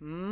Hmm.